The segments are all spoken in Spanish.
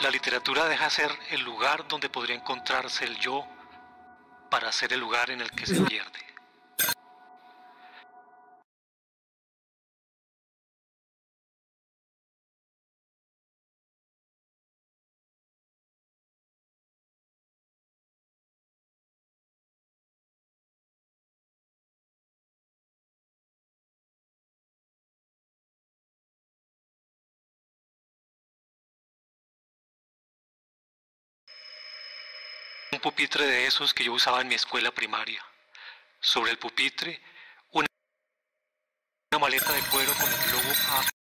La literatura deja ser el lugar donde podría encontrarse el yo para ser el lugar en el que se pierde. Un pupitre de esos que yo usaba en mi escuela primaria. Sobre el pupitre, una, maleta de cuero con el logo A.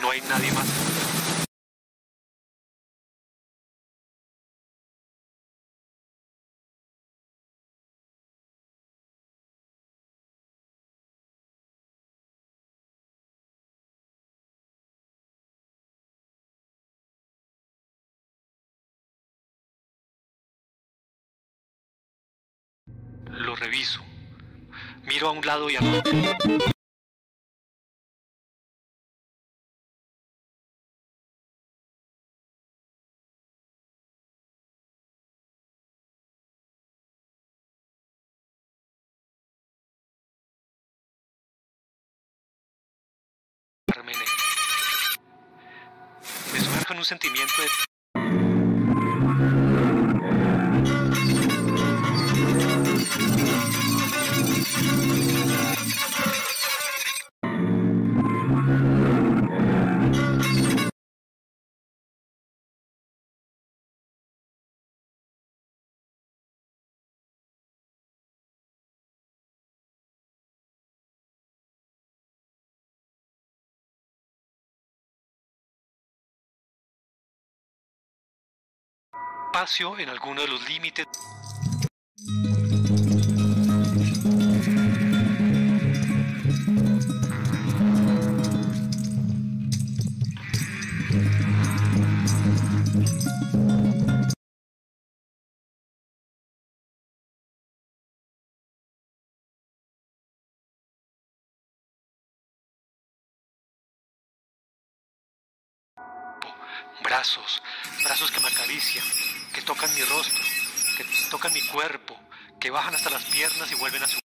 No hay nadie más. Lo reviso. Miro a un lado y al otro. En un sentimiento de... en alguno de los límites brazos, brazos que me acarician, que tocan mi rostro, que tocan mi cuerpo, que bajan hasta las piernas y vuelven a subir.